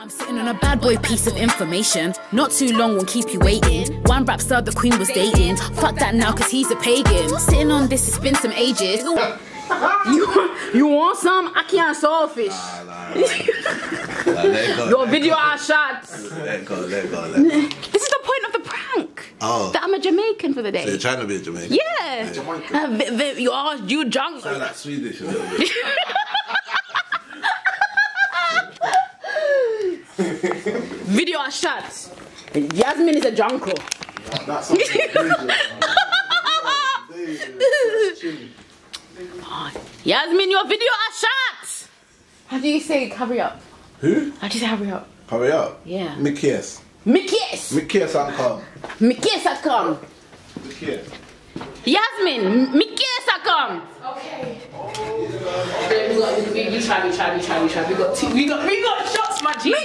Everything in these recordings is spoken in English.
I'm sitting on a bad boy piece of information. Not too long won't keep you waiting. One rap star the queen was dating. Fuck that now, cause he's a pagan. Sitting on this, it's been some ages. You, you want some? I can't saltfish. Nah, nah, nah. Nah, go, Your video go. are shots. Let go, let go, let go. This is the point of the prank. Oh. That I'm a Jamaican for the day. So you're day. trying to be a Jamaican? Yeah. Uh, vi- vi- you are you drunk? Sound like Swedish a little bit. Video are shots. Yasmin is a junko. That's. Yasmin, your video are shots. How do you say hurry up? Who? How do you say hurry up? Hurry up. Yeah. Mikies. Mikies. Mikies and come. Mikies a come. Mikies. Yasmin, Mikies a come. Okay. We got, we, we try, we try, we try, we try. We got two, we got, we got shots, my G. Me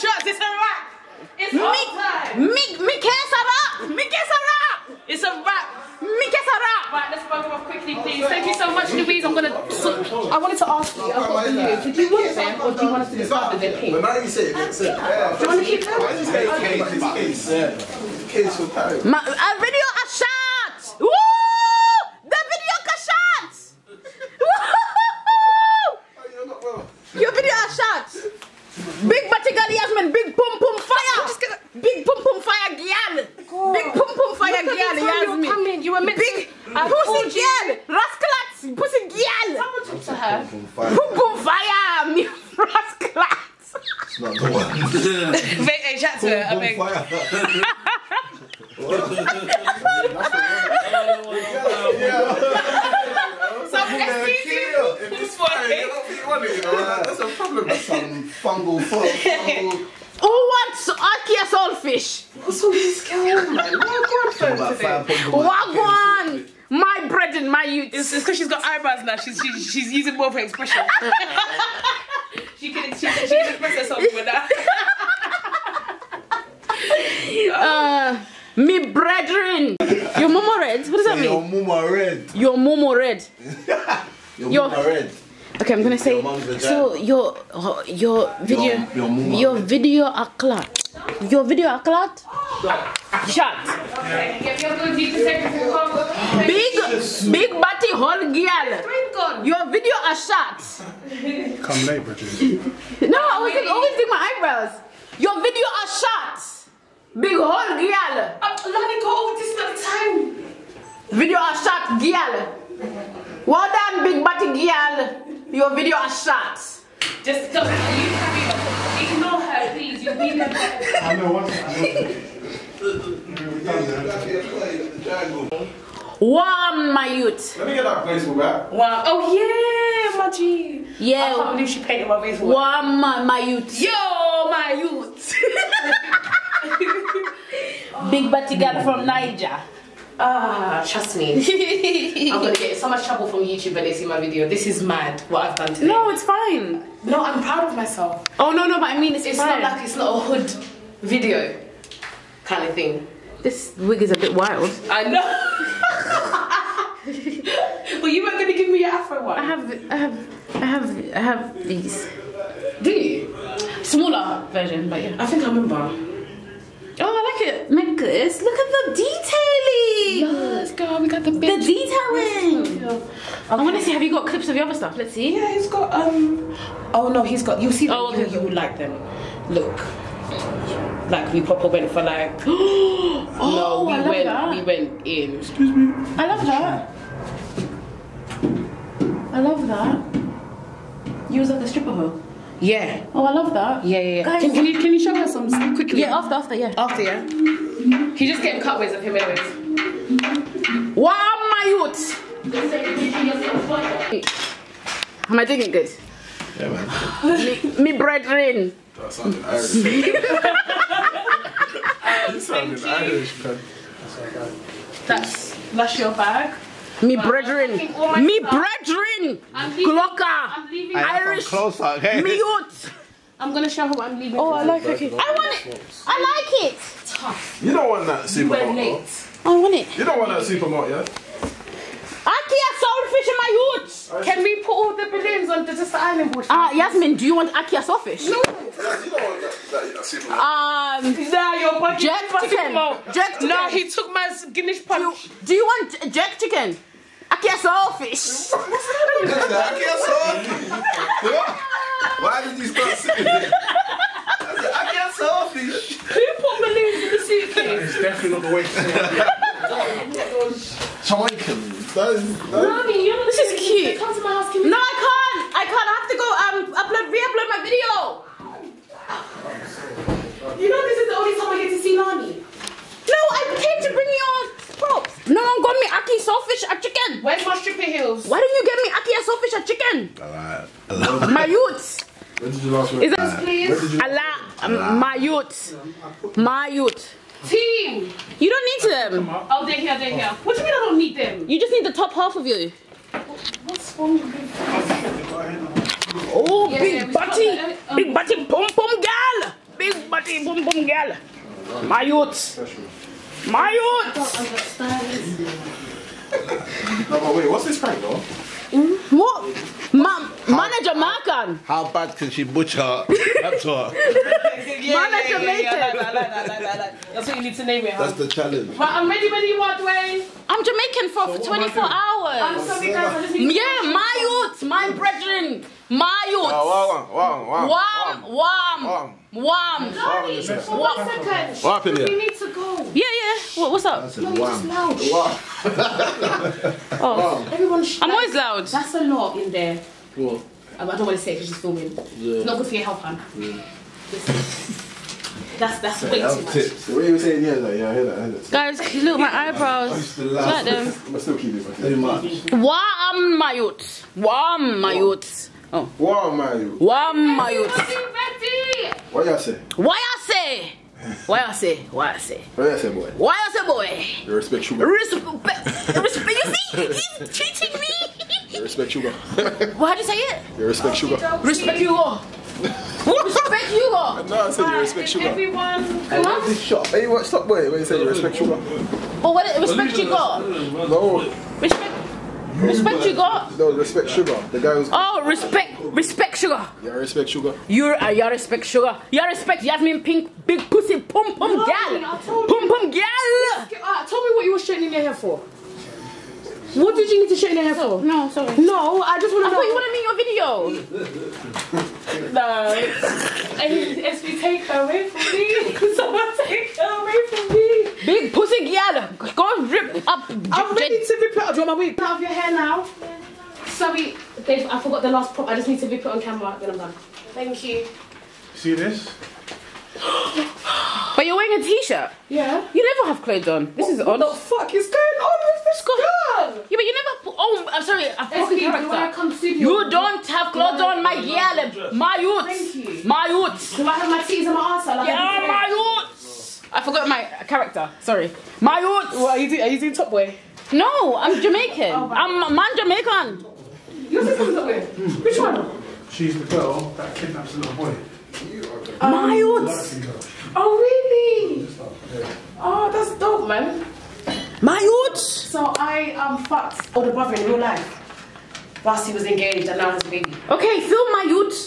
too, son. We shots. It's a wrap. It's Mi, all time. mi, Mikies a rap. Mikies a rap. It's a wrap. Mikies a rap. Right, let's run off quickly, please. Thank you so much, Louise. I'm gonna. So, I wanted to ask you. I've got the new. Did you want them, or do you want us to discard the they're pink? But now you say it makes sense. Yeah. Do you want to keep them? Why is this case? Case. Case for Paris. Ma, a video a shot. Woo! The video a shot. Woo! Your video a shot. Big body girl Yasmin, big pum pum fire. Big pum pum fire girl. Big pum pum fire girl Yasmin. You coming. You were meant Big to. I pussy you. girl. Rascalats. Pussy girl. Someone talk to her. Pum pum fire. Me rascalats. It's not the one. Wait, hey, chat to her. I beg. Some STD. If it's fire, you don't think you want it, you know? That's a problem. That's some fungal. Fungal. Who wants Akia saltfish? What's all this going on, man? What going on today? five fungal. Wagwan. My bread and my youth. It's because she's got eyebrows now. She's she's, she's using more of her expression. she can she, can- she can express herself with that. Uh, me brethren. Your momo red? What does that mean? Your mean? mama red. Your momo red. Your Your- mama red. Okay, I'm gonna say. Your. So your uh, your video Your- your mama your red. video aklat. Your video aklat. Shot. Get your good you can take it from home. Big big body whole girl. Your video are shot. Come late, Bridget. No, I was like, always doing my eyebrows. Your video are shot. Big whole girl. I'm letting go over this little time. Video are shot, girl. Well done, big body girl. Your video are shot. Just don't you. Ignore her, please. You'll be there. I know one. I know. One, my youth. Let me get that baseball bat. Wow. Oh yeah, my G. I can't believe she painted my face. One, my, my youth. Yo, my youth. Big body girl from Niger. Ah, trust me. I'm gonna get so much trouble from YouTube when they see my video. This is mad what I've done today. No, it's fine. no, I'm proud of myself. Oh no, no, but I mean it's, It's fine. not like it's not a hood video kind of thing. this wig is a bit wild. I know. but you weren't gonna give me your afro one. I have, I have, I have, I have these Do you? smaller version, but yeah. I think I remember. Oh, I like it. Nicholas, look at the detailing. Let's go. We got the The big. detailing. I want to see. Have you got clips of your other stuff? Let's see. Yeah, he's got um. Oh no, he's got. You'll see. Oh, Oh, you, okay. you would like them. Look. Like we proper went for like. oh, no, we I love went. that. We went in. Excuse me. I love that. I love that. You was at the stripper hole. Yeah. Oh, I love that. Yeah, yeah. yeah. Guys- Can, can you can you show her some some quickly? Yeah, after, after, yeah. After yeah. He's just getting cutaways of him anyways. Wow, my youth. Am I doing it good? Yeah, man. me, me brethren. That sounded Irish. you sounded Irish, man. That's that's your bag. Me brethren. I think all my Me stuff- brethren. I'm leaving. Glocker. I'm leaving. Irish. Closer, okay? Me youth. I'm gonna show her what I'm leaving. Oh, I like it. I want it. I like it. Tough. You don't want that You were supermarket. late. I want it. You don't want that supermarket, yeah? Akia saltfish in my youth. Can we put all the balloons on the just the island board? Ah, Yasmin, do you want Akia saltfish? No. Yes, you don't want sitting. Um, Nah, your budget. Jerk chicken. Jerk chicken. No, he took my Guinness punch. do you want j- jerk chicken? ackee saltfish. I can't solve Why did you start sitting there? I said, I can't solve it. Who put balloons in the suitcase? It's definitely not the way to say it. Jamaican. That is. That Mommy, you know This is cute. Come to my house. Can we No, I can't. I can't. I have to go um upload re-upload my video. You know this is the only time I get to see Nani. No, I came to bring you all props. No one got me ackee saltfish a chicken. Where's my stripper heels? Why don't you get me ackee a saltfish a chicken? Alright. Alright. My youth. When did you last Is work? that Please. When did? Allah? Um, my youth. My youth. Team. You don't need them. Oh, they're here, they're here. What do you mean I don't need them? You just need the top half of you. What's wrong with you? Oh, Yeah, big yeah, we body, got that, um, big body, pum pum gal, big body, pum pum gal. My youth, my youth. Understand. No, but wait. What's this prank though? What? Ma- manager Markan. How bad can she butcher That's what. Manager Jamaican. That's what you need to name it. huh? That's the challenge. Right, I'm um, ready, ready, what, Dwayne? I'm Jamaican for what 24 am I I'm hours. sorry, guys, I just need Yeah, my youth, my brethren, my youth. Wow, wow, wow, Wham, wham, wham. Nani, for one second. What happened We need to go. Yeah, yeah. What, what's up? No, you're just loud. Oh, Everyone, sh- I'm always loud. That's a lot in there. What? I I don't want to say it because she's filming. It's not good for your health, man. That's that's way too much. Tips. The way you were saying yeah, like, yeah, I hear that. I hear that. Guys, look at my eyebrows. Like them. I'm still keep it. Too much. Wham, my youth. Wham, oh. my youth. Oh, Wow, man. wham, my youth. Everybody ready? What y'all say? Why I say? Why I say? Why I say? What y'all say, boy? Why I say, boy? You respect sugar. Respect, respect. You see, he's cheating me. You respect sugar. Why do you say it? You respect sugar. Respect you all. Respect you all. No, I said you respect sugar. Everyone, come on. This shot. Hey, what? Stop, boy. When you say you respect sugar. But what respect you got? No, Respect. Respect you got? no, respect sugar. The guy was. Oh, respect, respect sugar. Yeah, respect sugar. You're, uh, you respect sugar. You respect Yasmin Pink, big pussy, pum pum gal, pum pum gal. Uh, tell me what you were straightening your hair for. What did you need to straighten your hair for? No, sorry. No, I just want to. I thought you wanted me in your video. No. And SB, take her away from me. Someone take her away from me. Big pussy gal, go rip up. I'm ready to rip it out. Do you want my wig? Out of your hair now. Sorry, Dave, I forgot the last prop. I just need to rip it on camera. Then I'm done. Thank you. See this? But you're wearing a t-shirt. Yeah. You never have clothes on. This is odd. What the fuck is going on with this girl? Yeah, but you never. Put, oh, I'm sorry. I've broken SB, do I character. come studio? You don't have clothes on, my gal. My Thank youth. My youth. Do I have my titties and my ass? Like I Yeah, did my youth. I forgot my character. Sorry. My youth. What are you doing? Are you doing top boy? No, I'm Jamaican. Oh. I'm man Jamaican. Your sister's top boy. Which one? She's the girl that kidnaps the little boy. my youth. Oh really? Oh, that's dope, man. My youth. So I um fucked older brother in real life. Whilst he was engaged and now has a baby. Okay, film my youth.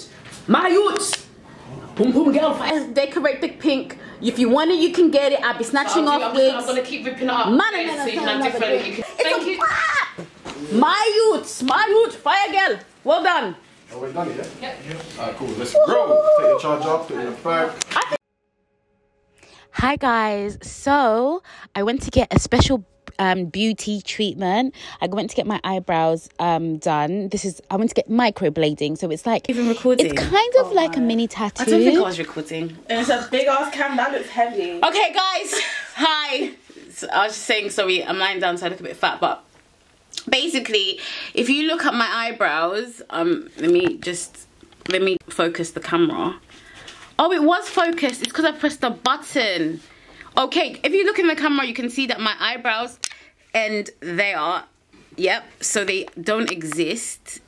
My youth. Boom boom girl. fire. Decorate the pink. If you want it, you can get it. I'll be snatching I'm, off just, I'm wigs. gonna keep ripping it up. Man, Okay, no, no, so you no, can have no, no, different. no. You can, It's thank a you. wrap. My youth. My youth. Fire girl. Well done. Oh, we done it, yeah? Alright, cool. Let's go. Take your charge off, put it in the bag. Hi guys. So I went to get a special um, beauty treatment. I went to get my eyebrows um, done. This is I went to get microblading, so it's like Even recording? It's kind of like a mini tattoo. I don't think I was recording. It's a big ass cam that looks heavy. Okay, guys. Hi. So I was just saying, sorry, I'm lying down, so I look a bit fat, but basically, if you look at my eyebrows, um, let me just let me focus the camera. Oh, it was focused. It's because I pressed the button. Okay, if you look in the camera, you can see that my eyebrows, and they are, yep. So they don't exist.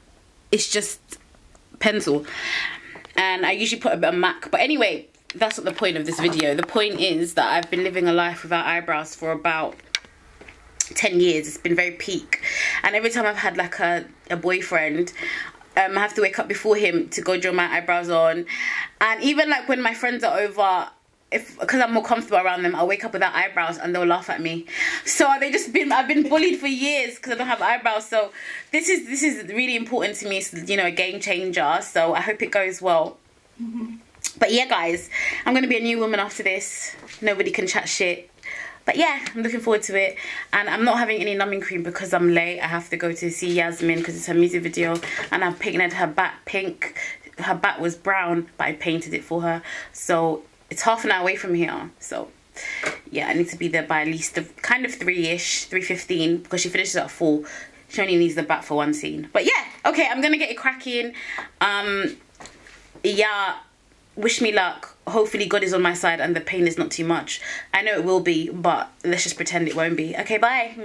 It's just pencil and I usually put a bit of MAC. But anyway, that's not the point of this video. The point is that I've been living a life without eyebrows for about 10 years. It's been very peak. And every time I've had like a, a boyfriend, um, I have to wake up before him to go draw my eyebrows on, and even like when my friends are over. If because I'm more comfortable around them, I'll wake up without eyebrows and they'll laugh at me. So they just been I've been bullied for years because I don't have eyebrows. So this is this is really important to me. It's you know a game changer. So I hope it goes well. Mm-hmm. But yeah, guys, I'm gonna be a new woman after this. Nobody can chat shit. But yeah, I'm looking forward to it. And I'm not having any numbing cream because I'm late. I have to go to see Yasmin because it's her music video. And I've painted her back pink. Her back was brown, but I painted it for her. So it's half an hour away from here. So yeah, I need to be there by at least the, kind of three-ish, 3.15 because she finishes at 4. She only needs the back for one scene. But yeah, okay, I'm going to get it cracking. Um, yeah, wish me luck. Hopefully God is on my side and the pain is not too much. I know it will be, but let's just pretend it won't be. Okay, bye.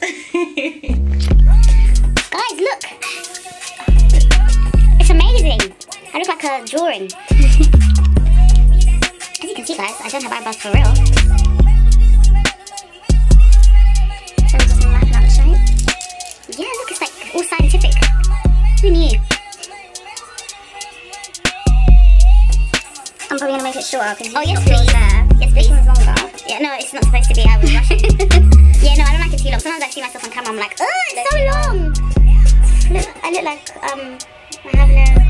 Guys, look! Amazing! I look like a drawing. As you can see, guys, I don't have eyebrows for real. So just laughing out the. Yeah, look, it's like all scientific. Who knew? I'm probably gonna make it shorter because oh yes, please. Yes, please. This one's longer. Yeah, no, it's not supposed to be. I was rushing. yeah, no, I don't like it too long. Sometimes I see myself on camera. I'm like, oh, it's so long. Look, I look like um, I have no.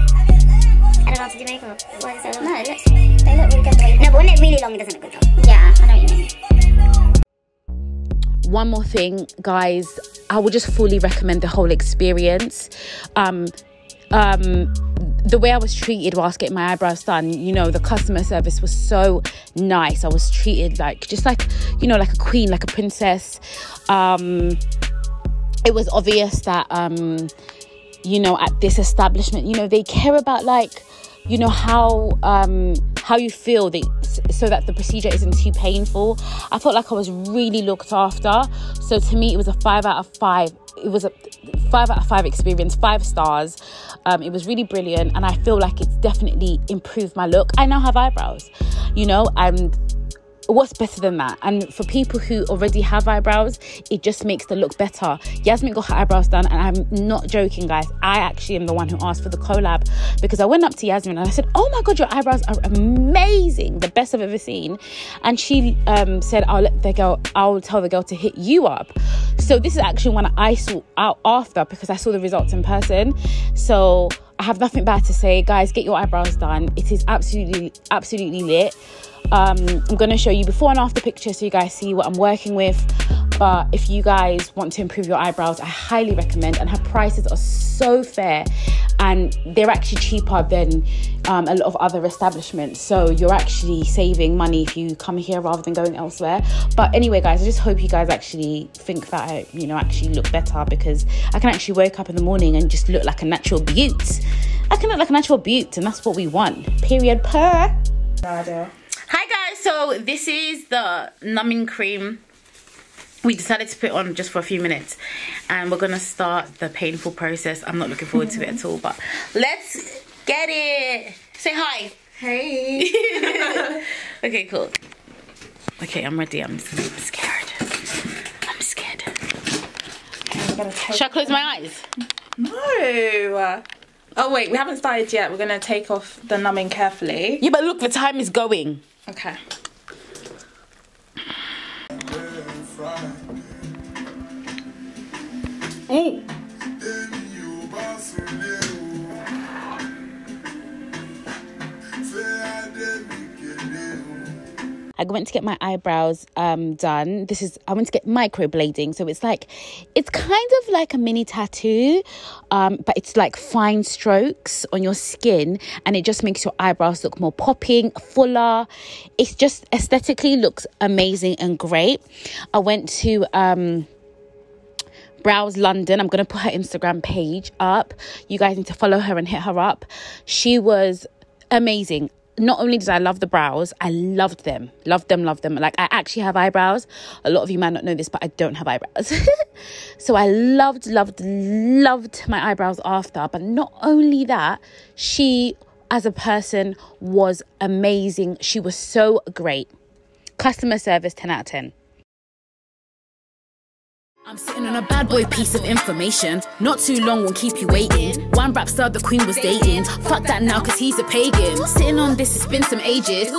I don't know how to do makeup. Why is it so? No, it looks. They look really good. the No, but when they're really long, it doesn't look good. Though. Yeah, I know what you mean. one more thing guys i would just fully recommend the whole experience um um the way i was treated whilst getting my eyebrows done you know the customer service was so nice i was treated like just like you know like a queen like a princess um it was obvious that um you know at this establishment you know they care about like you know how um how you feel they, so that the procedure isn't too painful. I felt like i was really looked after. So to me it was a five out of five it was a five out of five experience five stars. Um it was really brilliant and i feel like it's definitely improved my look. I now have eyebrows you know and what's better than that? And for people who already have eyebrows, it just makes the look better. Yasmin got her eyebrows done, and I'm not joking, guys. I actually am the one who asked for the collab because I went up to Yasmin and I said, "Oh my god, your eyebrows are amazing, the best I've ever seen." And she um, said, "I'll let the girl, I'll tell the girl to hit you up." So this is actually one I saw out after because I saw the results in person. So I have nothing bad to say, guys. Get your eyebrows done. It is absolutely, absolutely lit. Um, I'm going to show you before and after pictures so you guys see what I'm working with. But if you guys want to improve your eyebrows, I highly recommend. And her prices are so fair, and they're actually cheaper than um, a lot of other establishments. So you're actually saving money if you come here rather than going elsewhere. But anyway, guys, I just hope you guys actually think that I, you know, actually look better because I can actually wake up in the morning and just look like a natural beaut. I can look like a natural beaut, and that's what we want. Period. Per. Hi guys, so this is the numbing cream. We decided to put on just for a few minutes and we're gonna start the painful process. I'm not looking forward to it at all, but let's get it. Say hi. Hey. Okay, cool. Okay, I'm ready. I'm, I'm scared. I'm scared. Should I close my eyes? No. Oh wait, we haven't started yet. We're gonna take off the numbing carefully. Yeah, but look, the time is going. Okay. I went to get my eyebrows um, done. This is I went to get microblading, so it's like it's kind of like a mini tattoo, um, but it's like fine strokes on your skin, and it just makes your eyebrows look more popping, fuller. It's just aesthetically looks amazing and great. I went to. Um, Brows London. I'm going to put her Instagram page up. You guys need to follow her and hit her up. She was amazing. Not only did I love the brows, I loved them. Loved them, loved them. Like, I actually have eyebrows. A lot of you might not know this, but I don't have eyebrows. so I loved, loved, loved my eyebrows after. But not only that, she, as a person, was amazing. She was so great. Customer service 10 out of 10. I'm sitting on a bad boy piece of information. Not too long won't keep you waiting. One rap star the queen was dating. Fuck that now, cause he's a pagan. Sitting on this, it's been some ages.